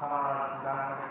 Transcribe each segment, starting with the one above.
kararından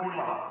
Forty-one. Okay,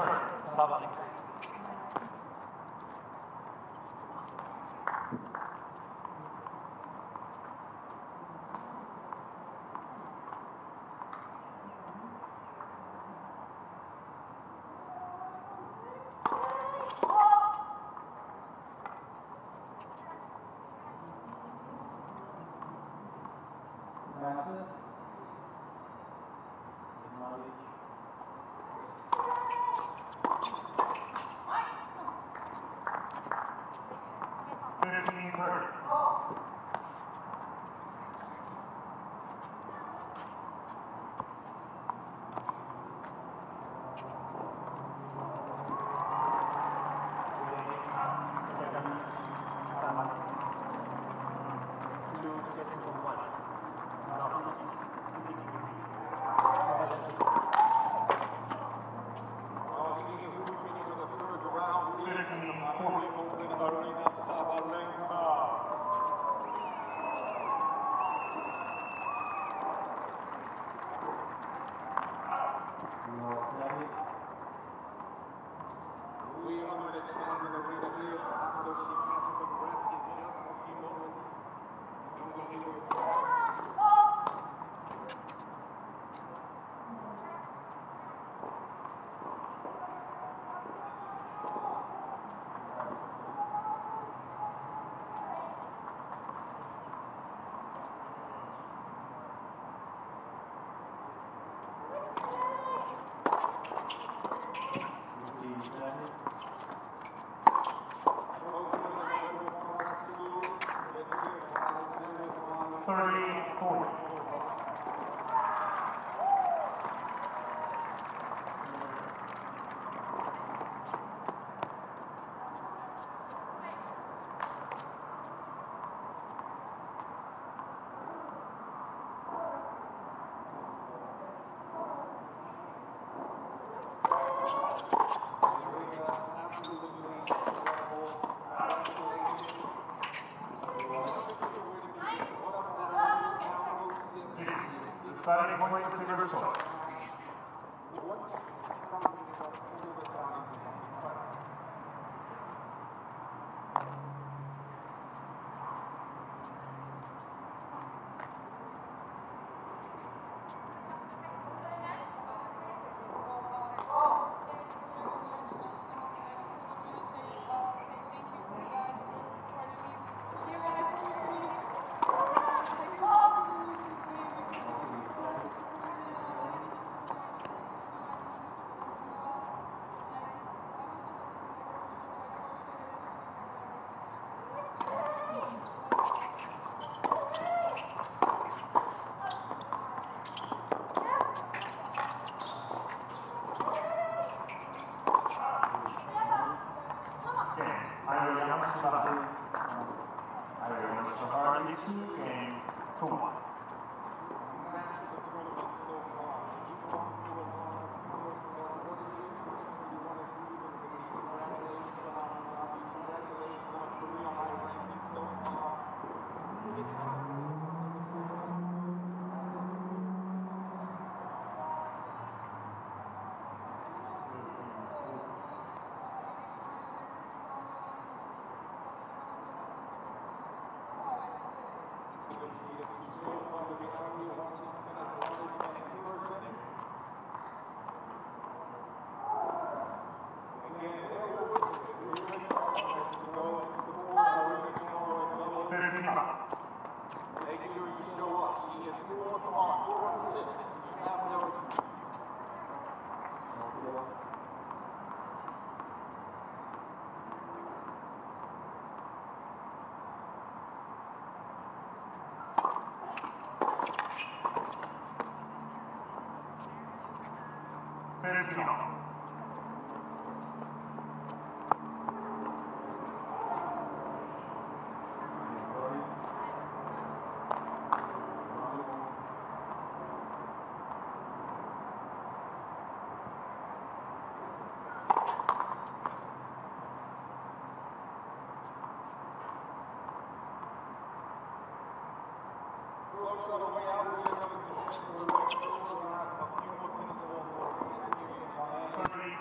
Sabah. Sabah. Saturday morning, December 12th.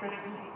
Thank you.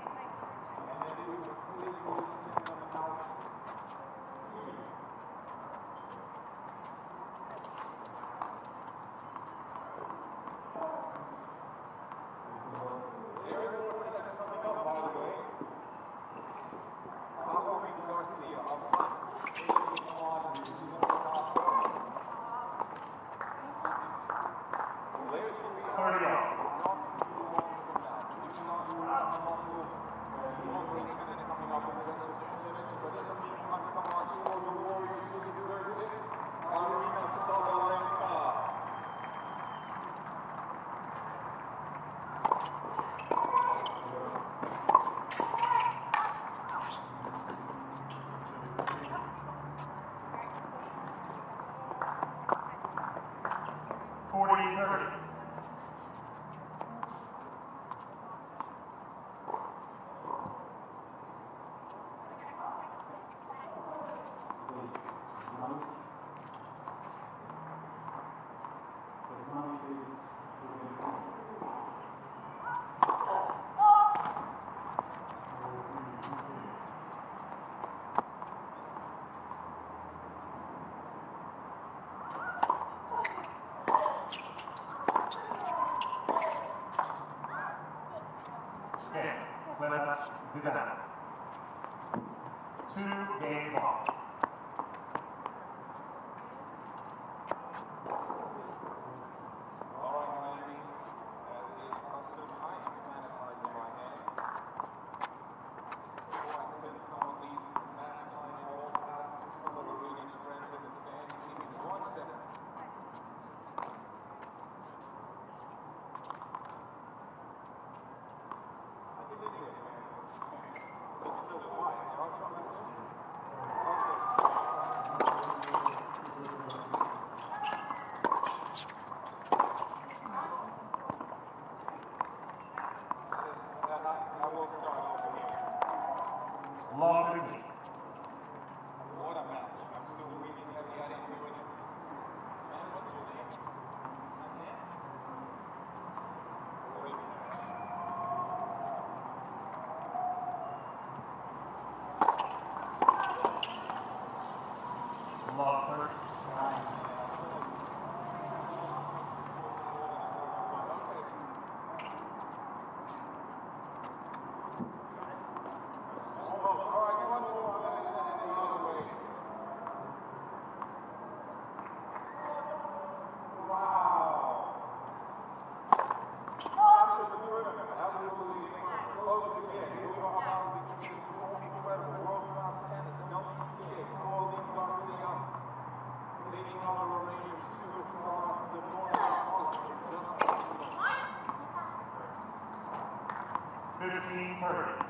1630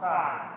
Time.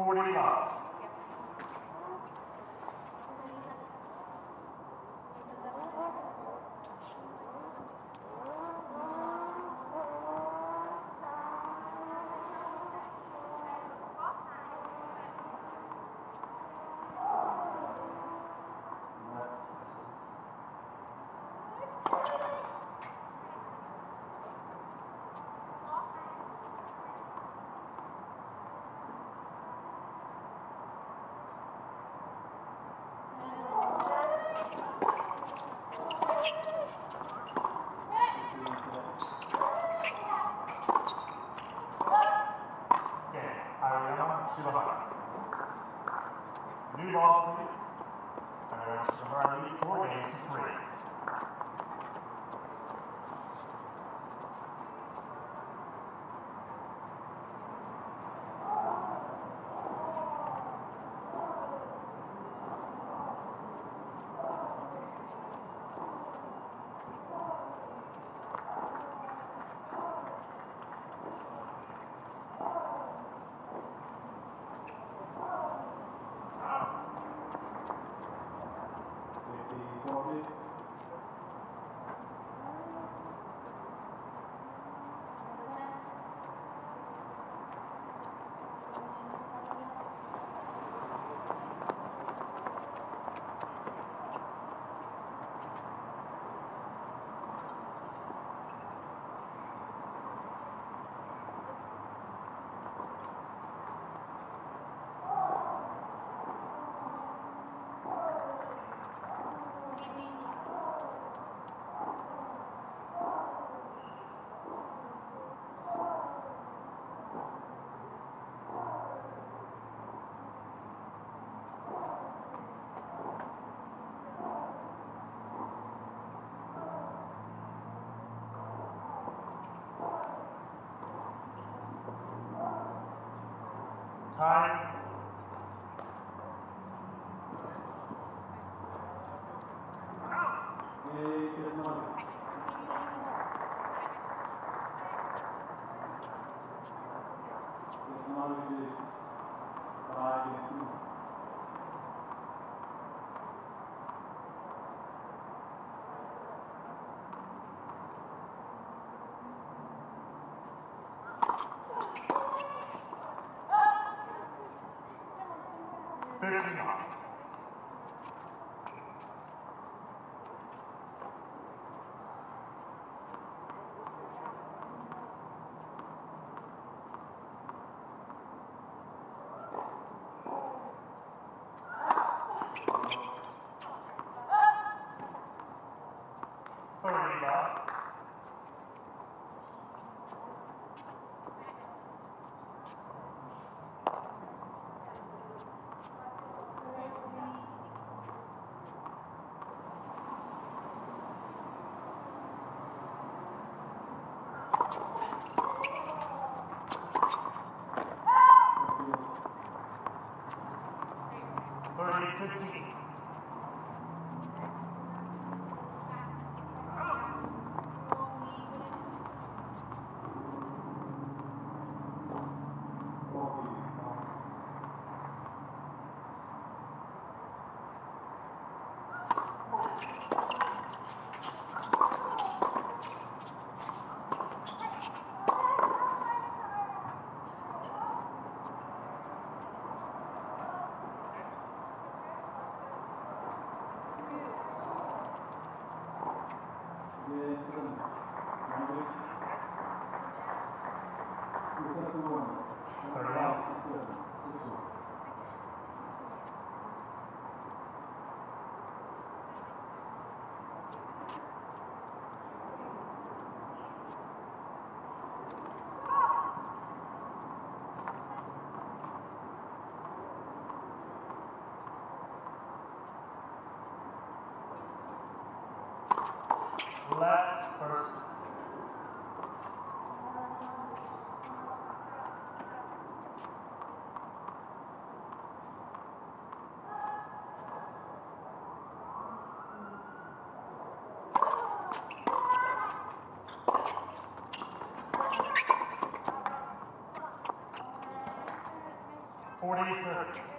40 Time. Fifty yards. 40 to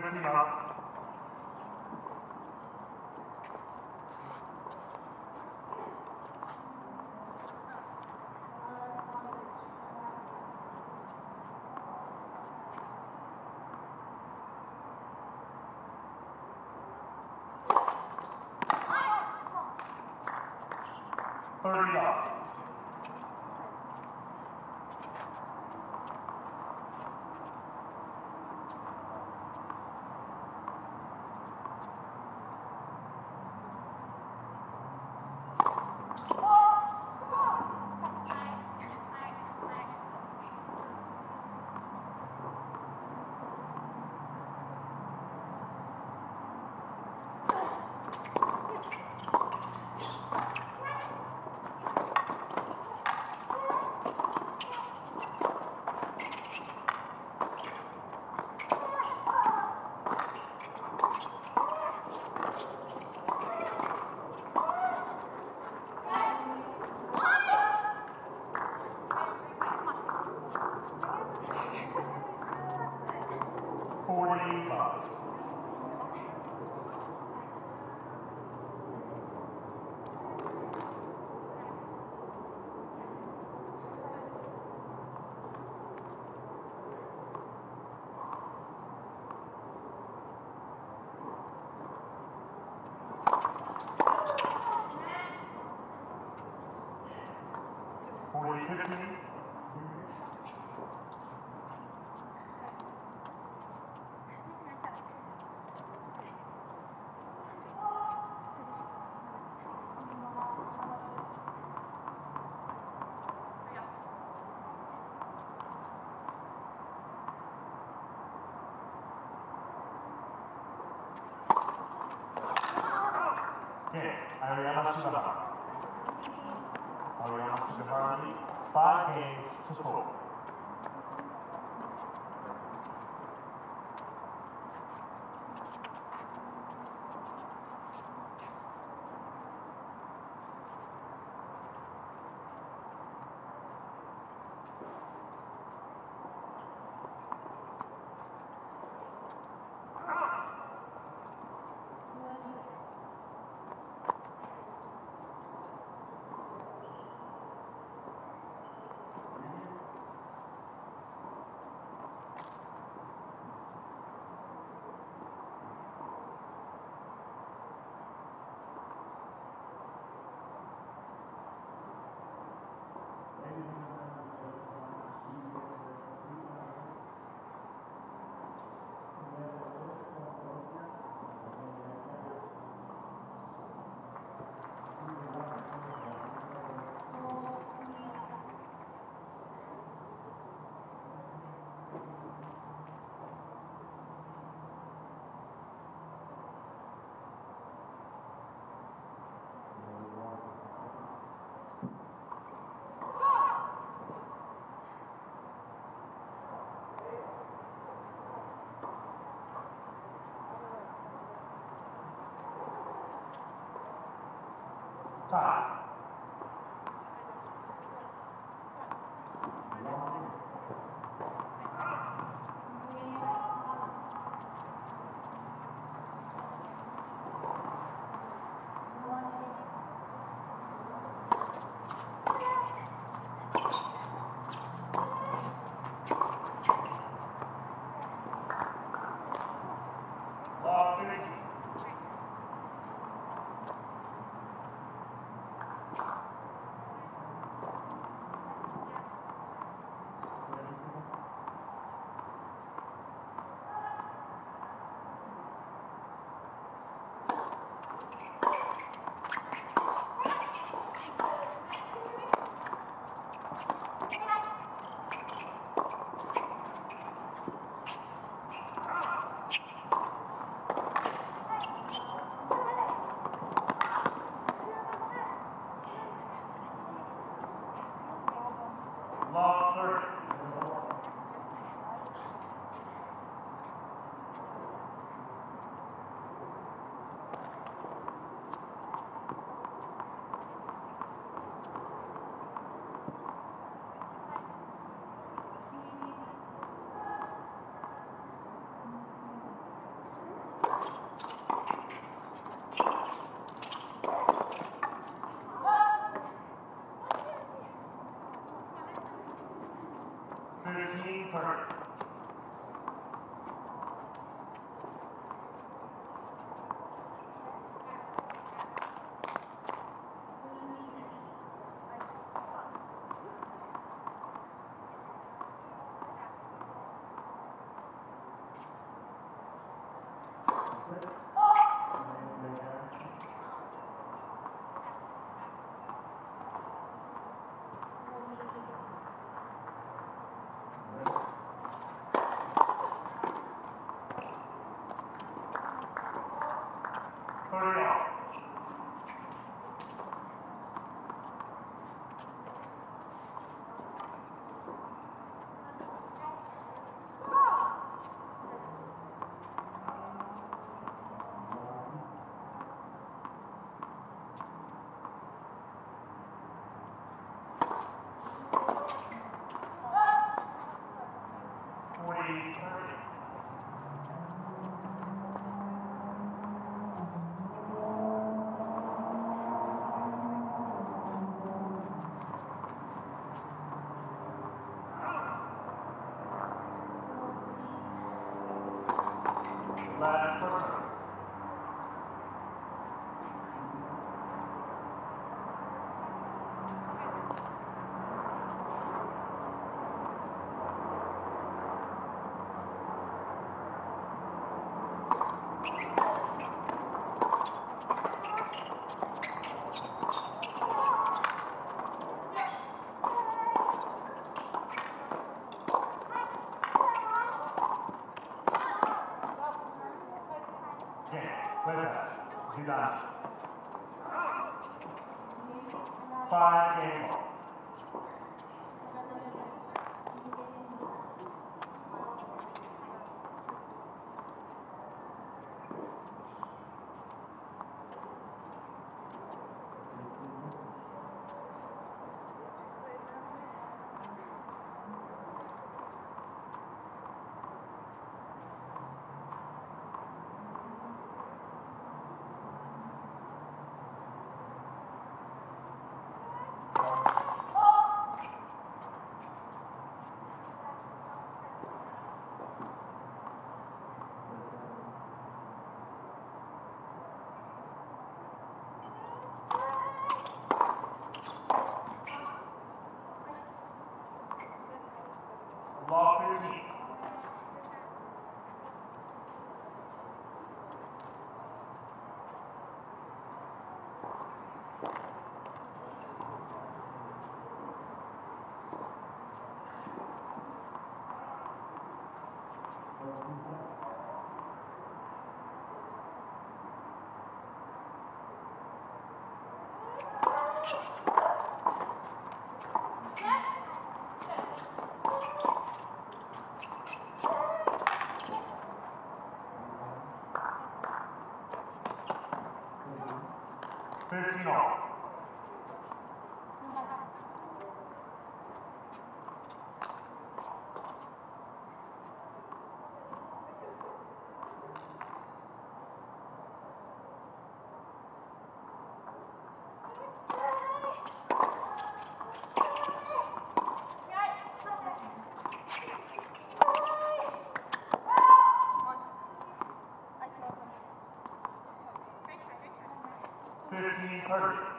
Fifteen up. Thirty up. Okay, time. Fifteen all.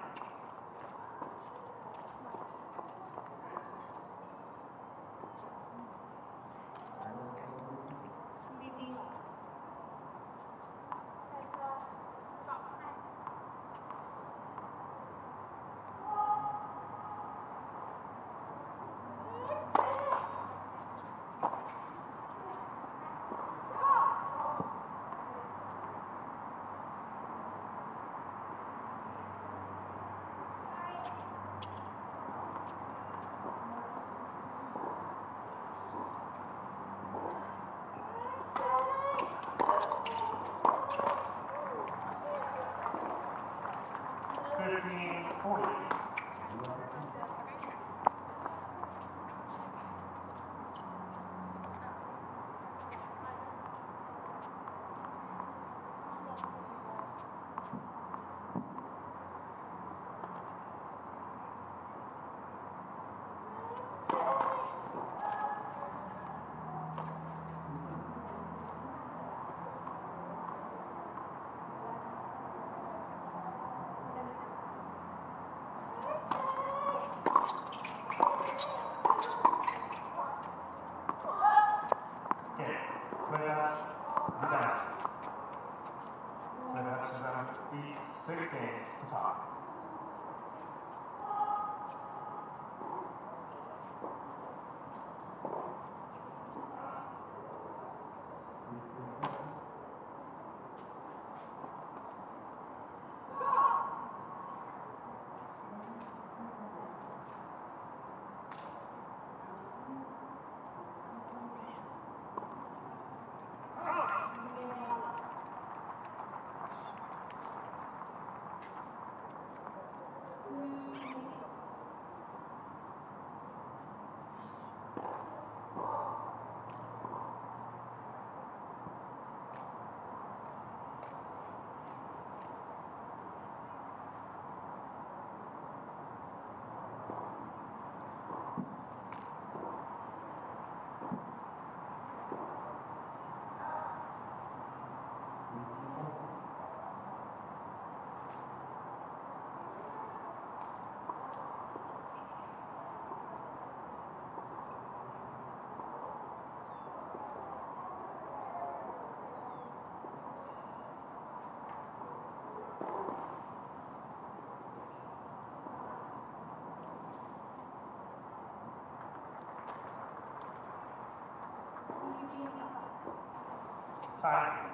Time.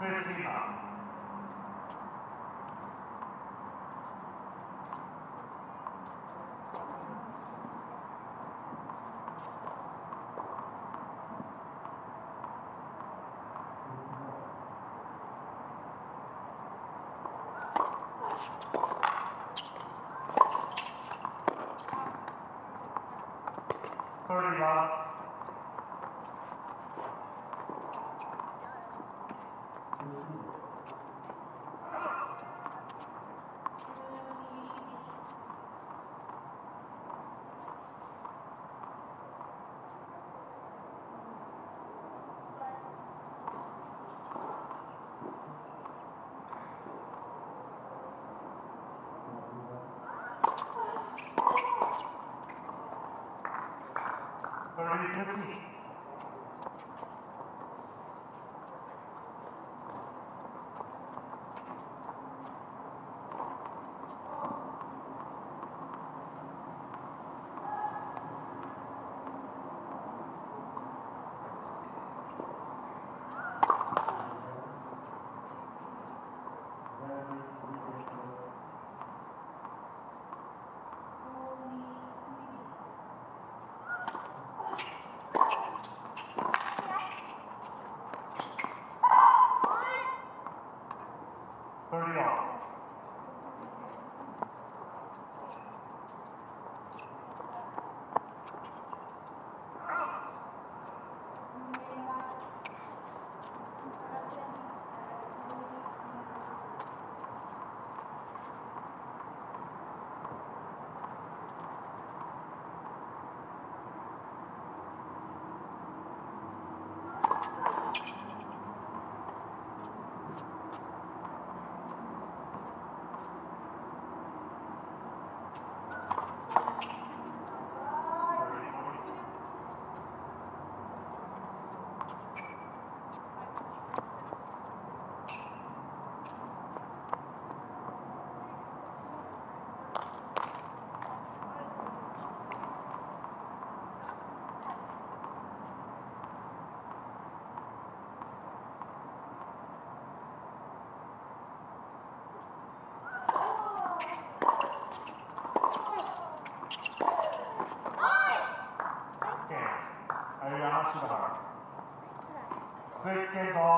Fifteen up. Thirty up. Thirty Quick.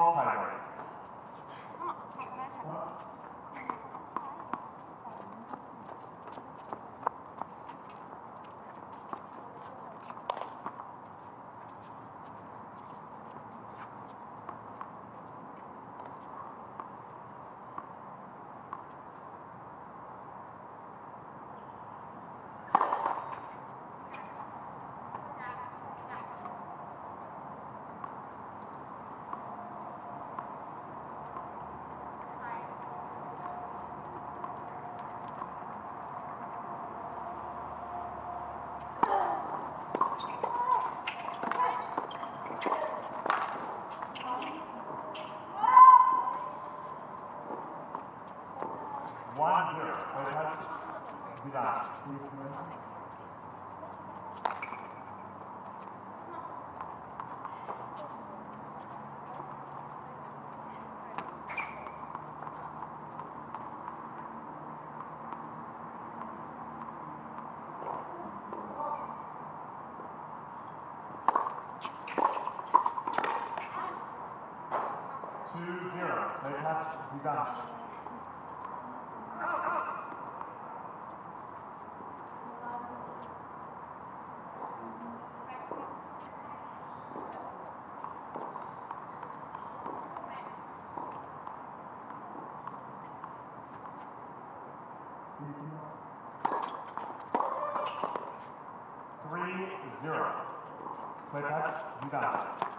Touch. Three zero. Play touch. Zidane. Five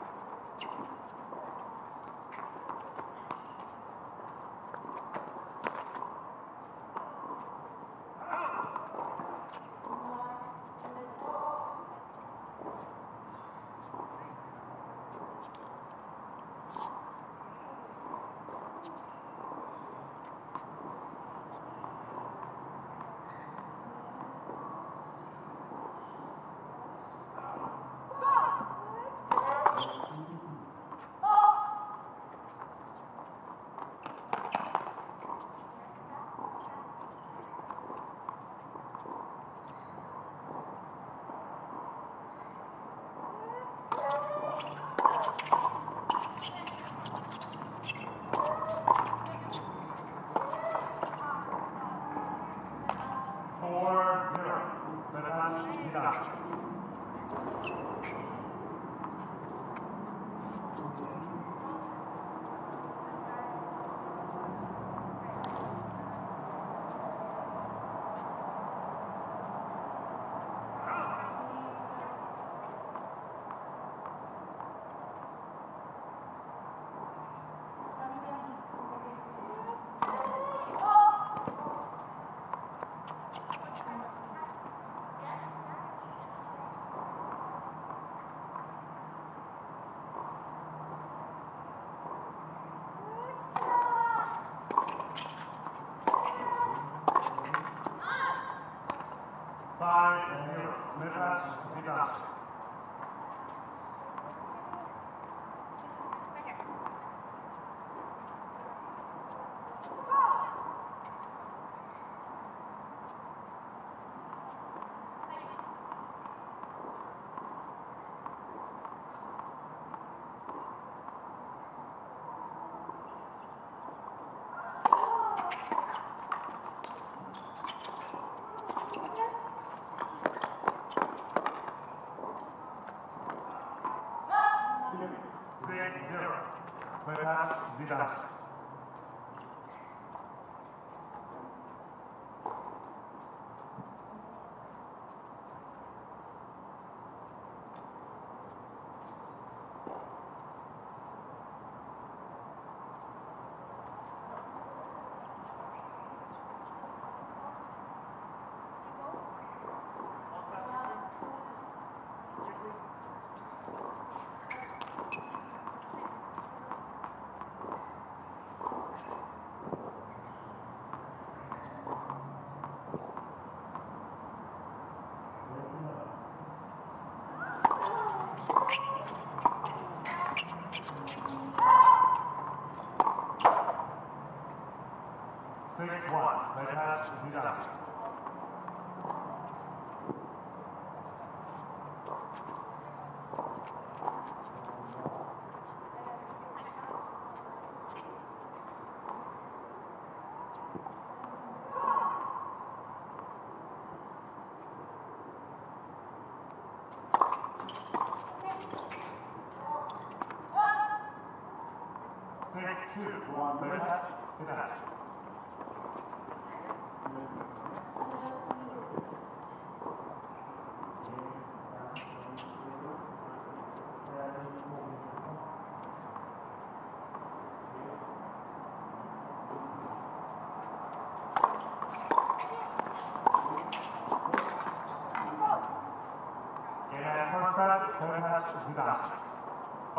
ventaja.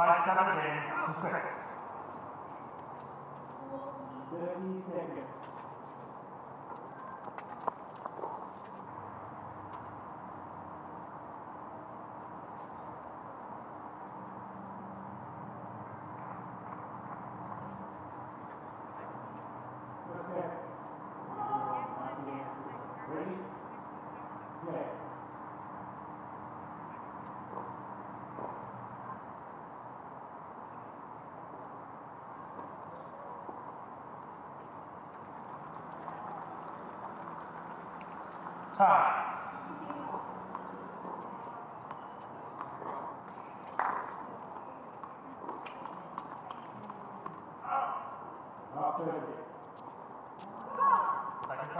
バイスキャルです。そして。Tie. Up thirty. Second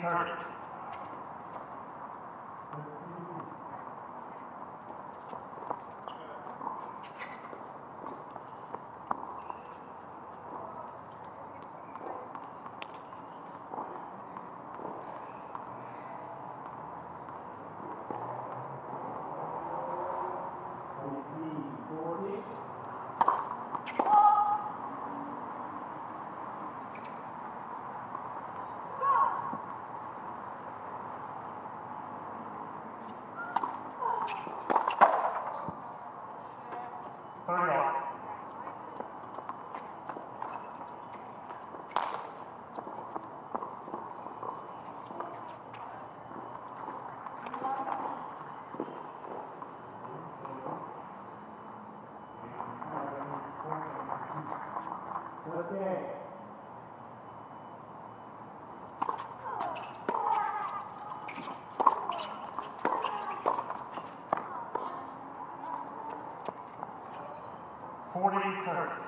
Fifteen 40 30.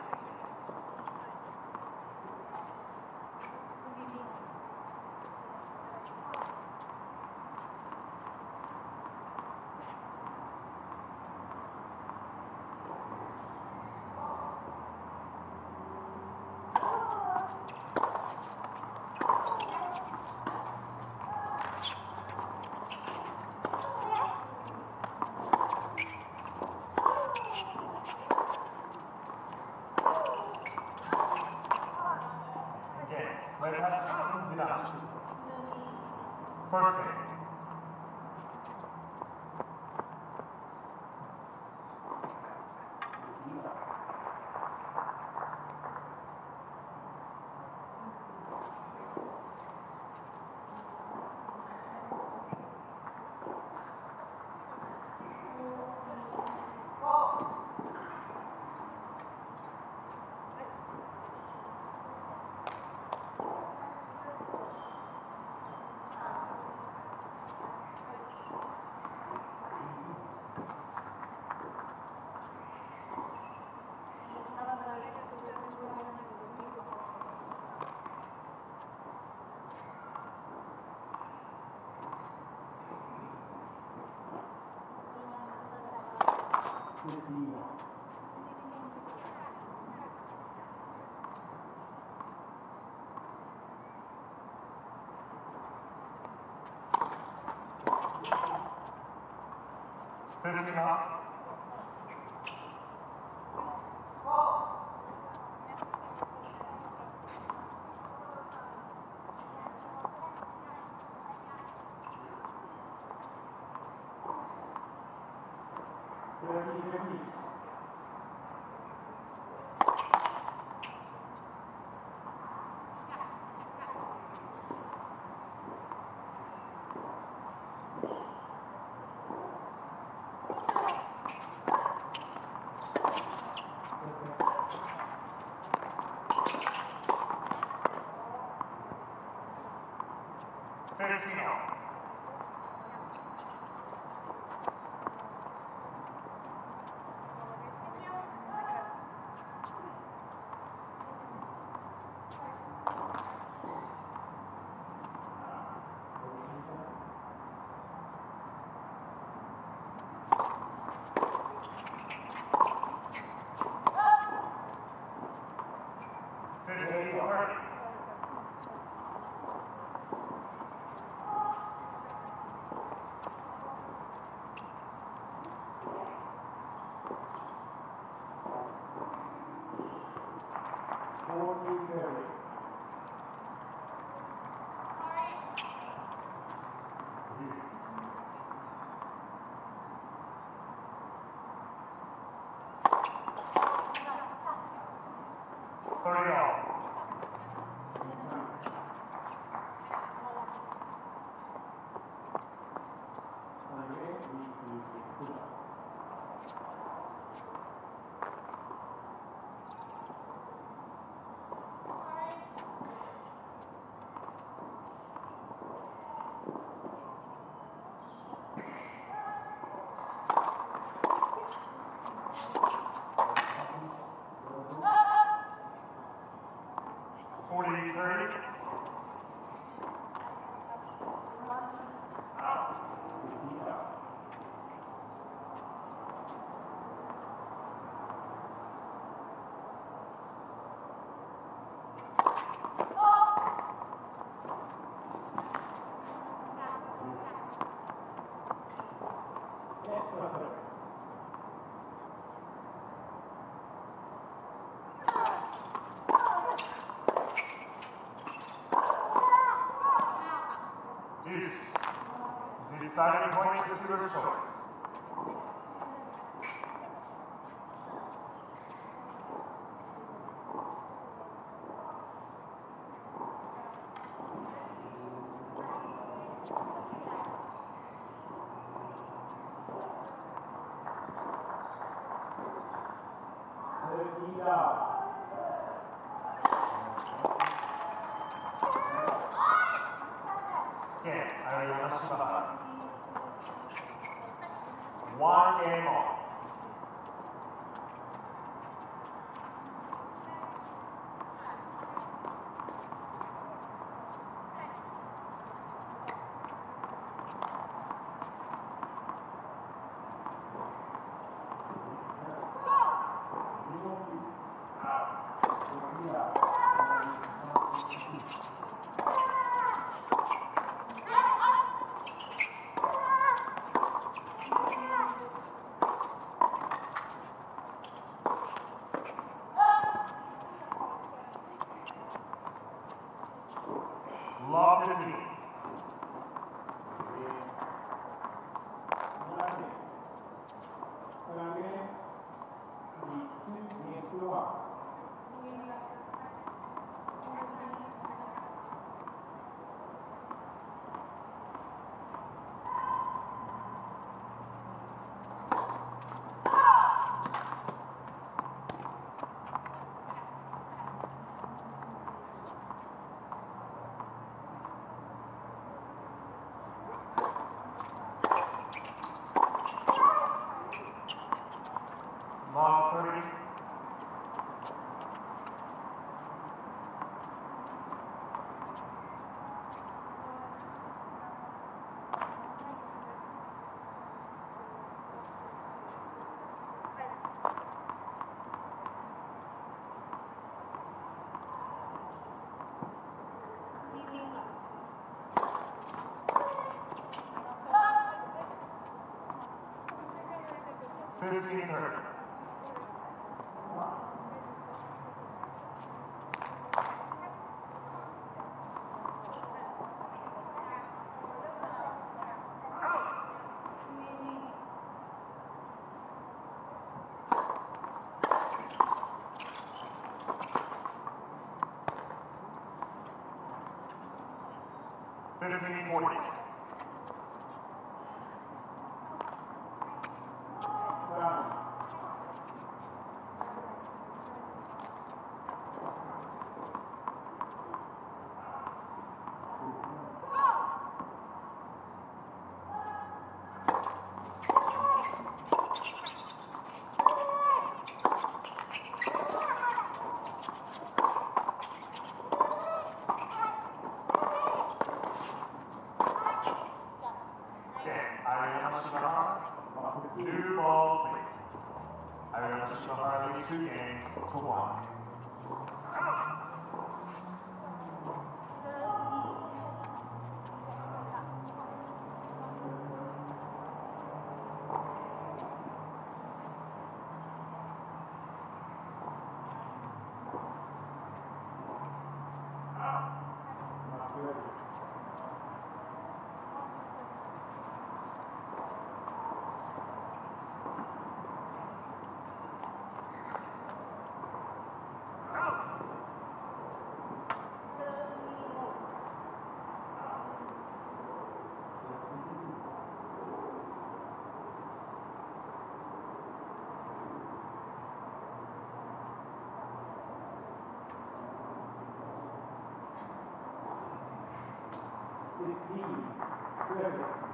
51. Finish up. starting point is the result. Love team. Love 30. Fifteen thirty. Fifteen Time.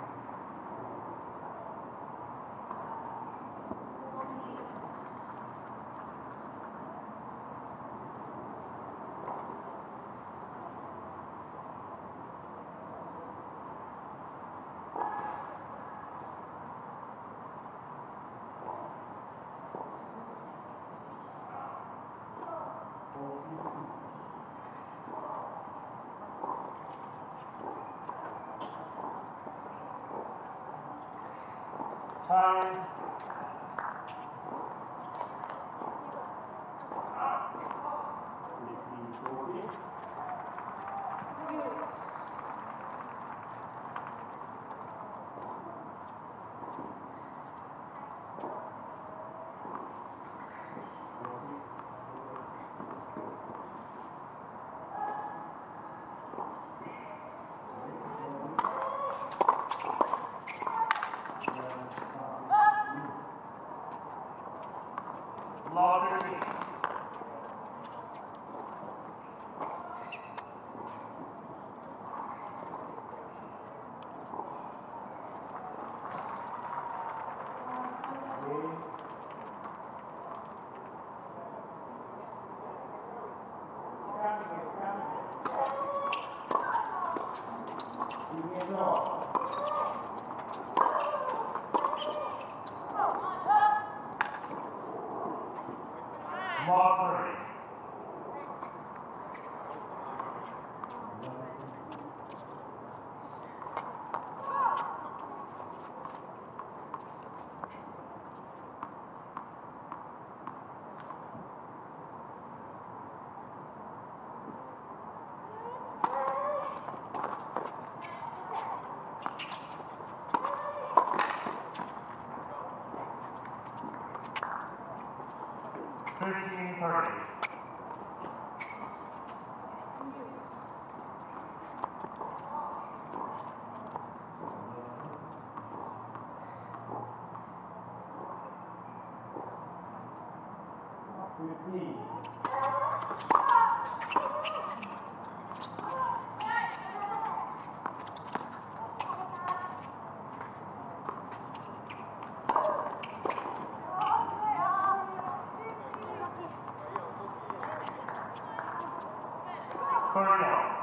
Third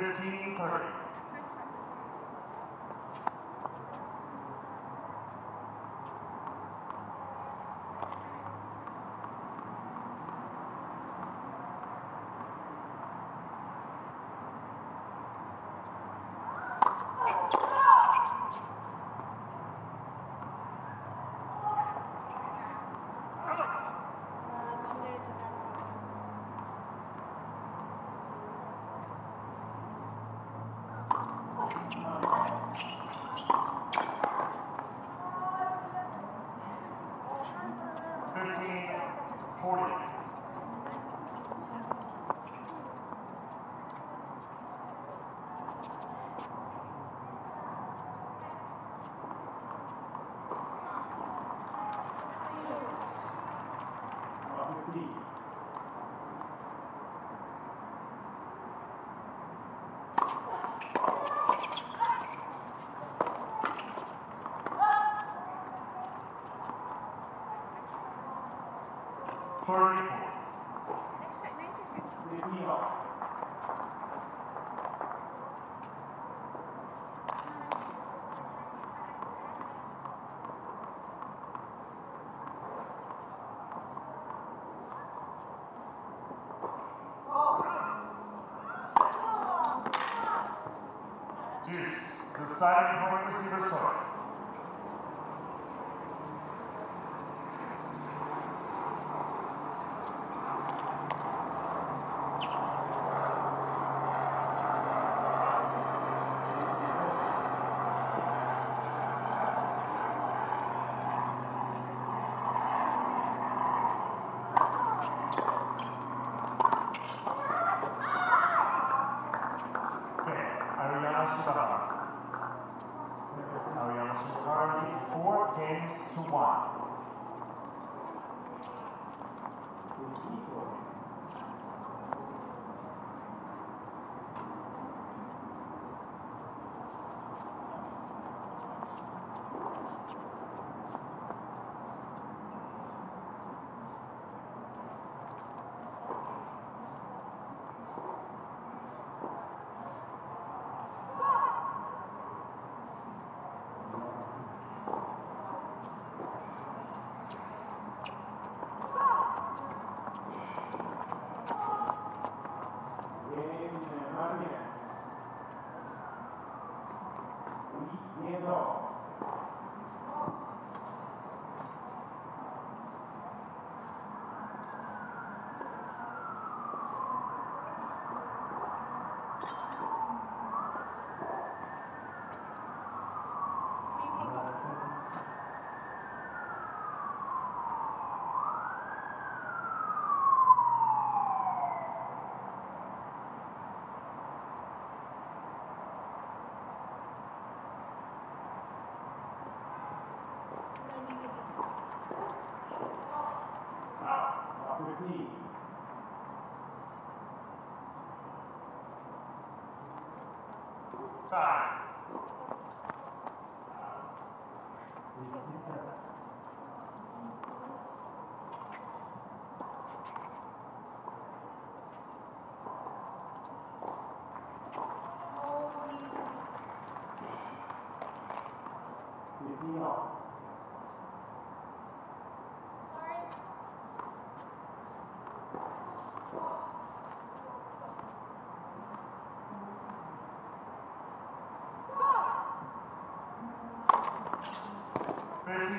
15 Thirty-four.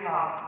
Fifty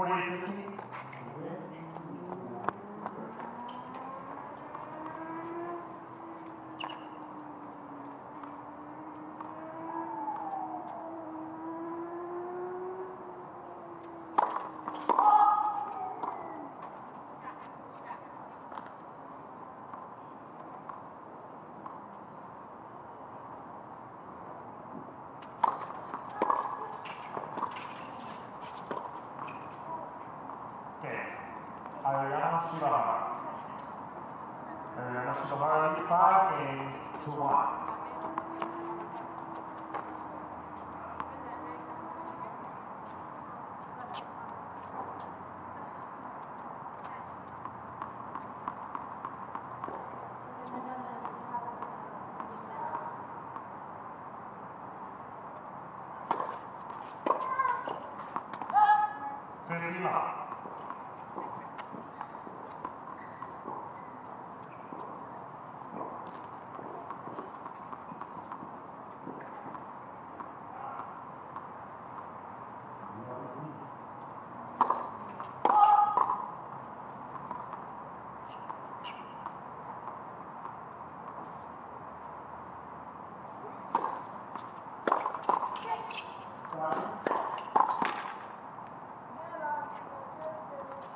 por ele,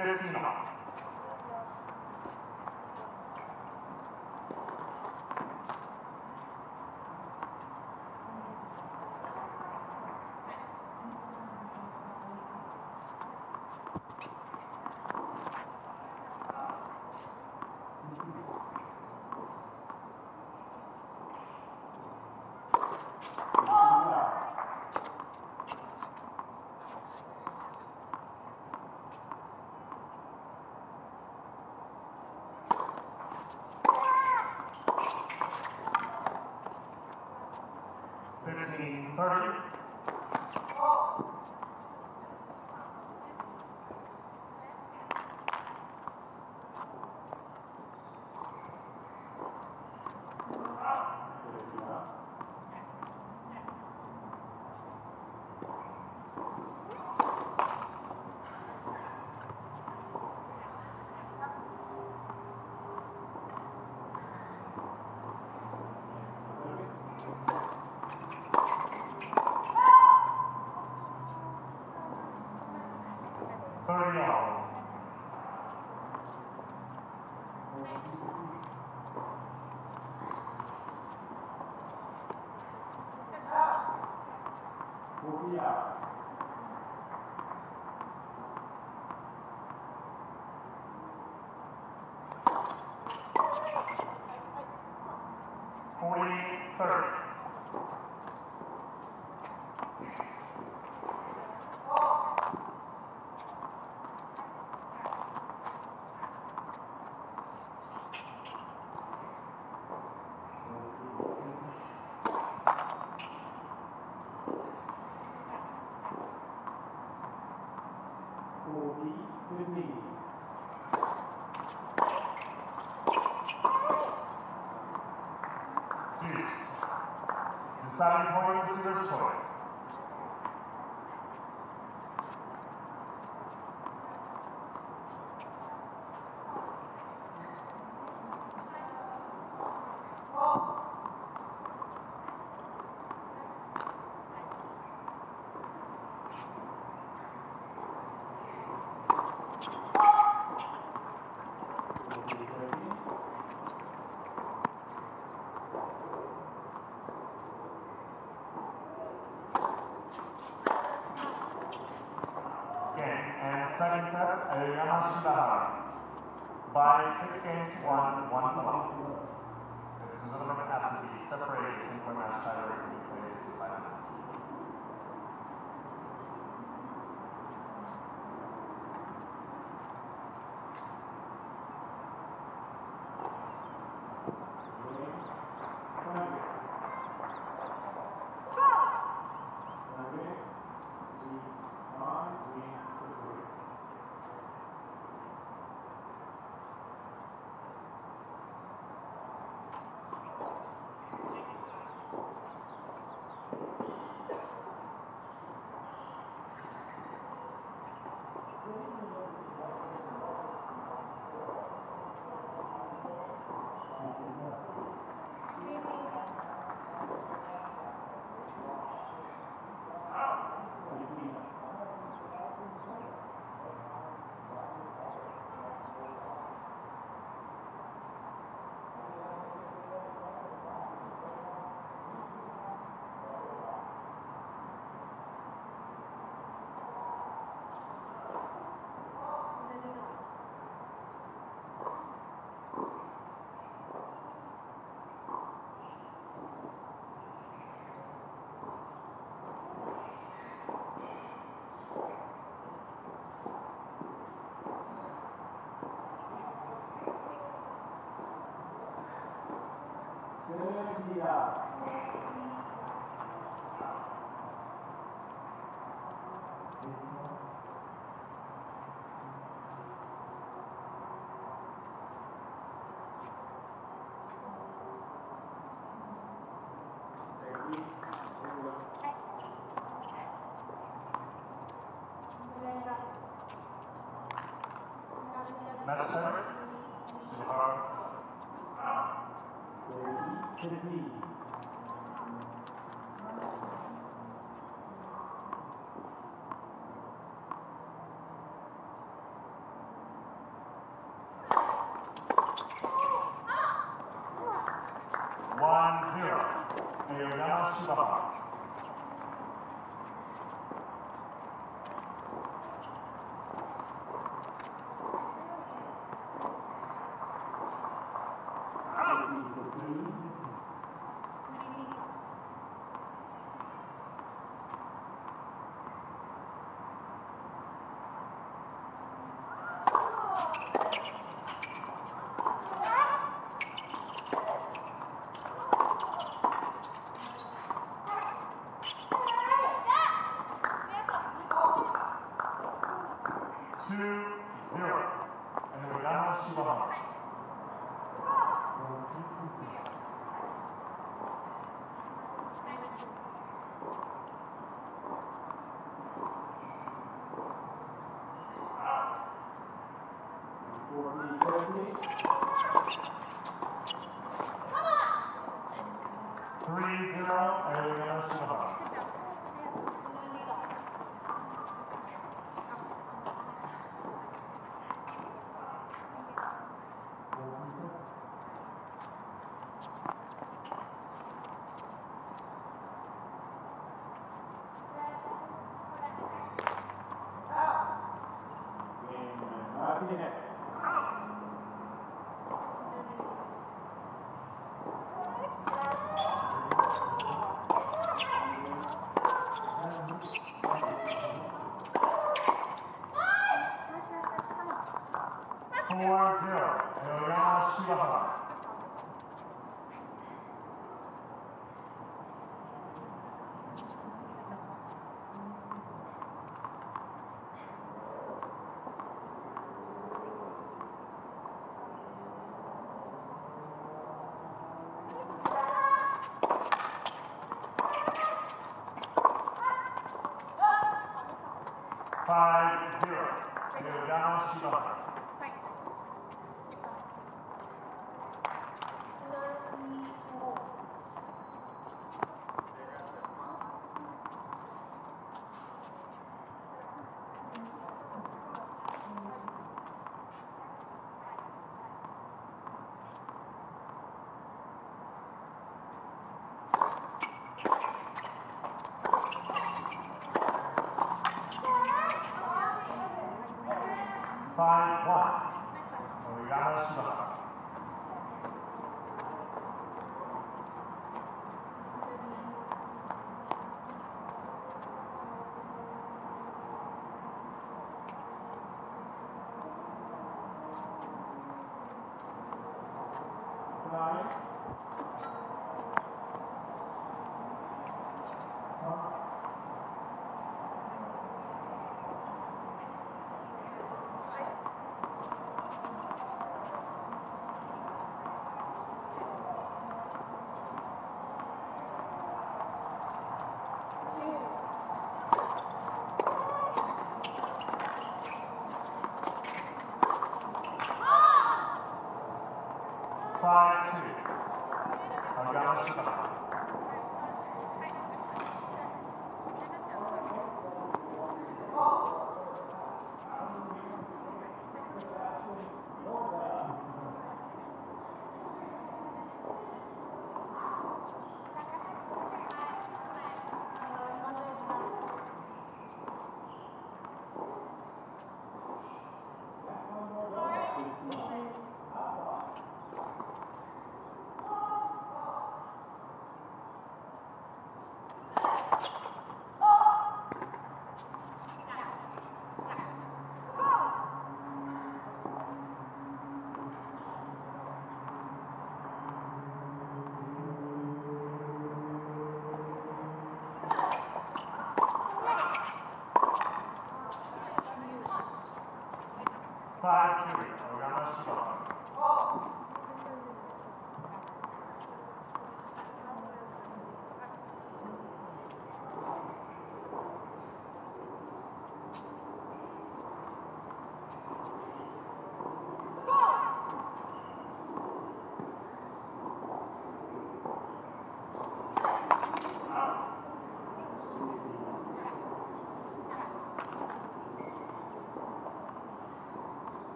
テレビの 40, 3-0 Arizona Silver. Four,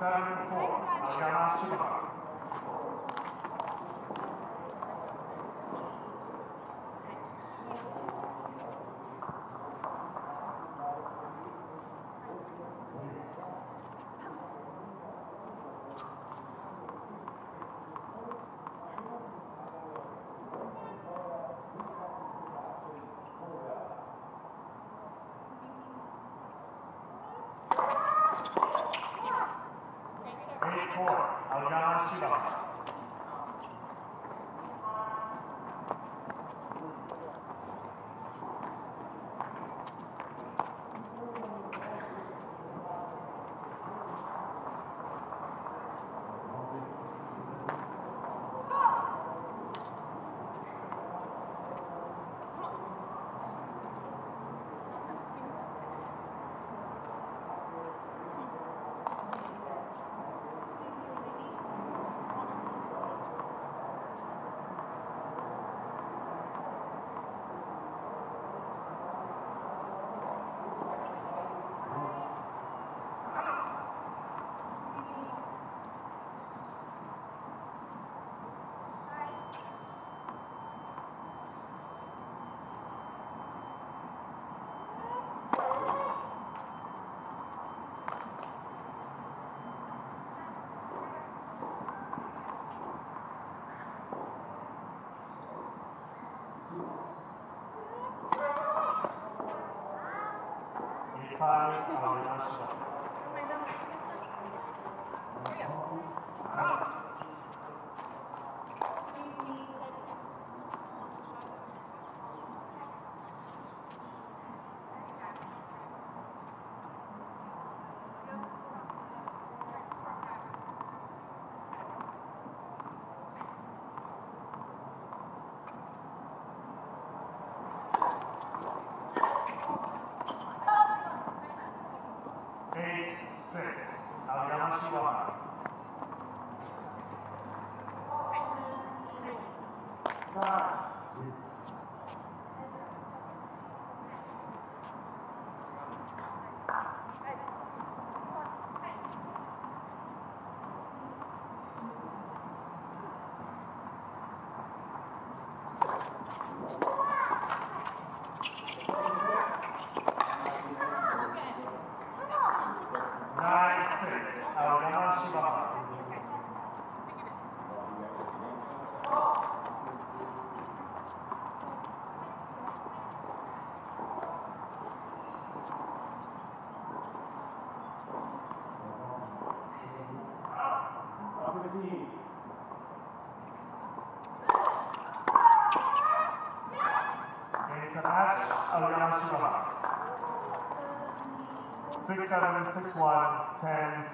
Tá, tá estar com upon um, 6 7, 6 1, 10,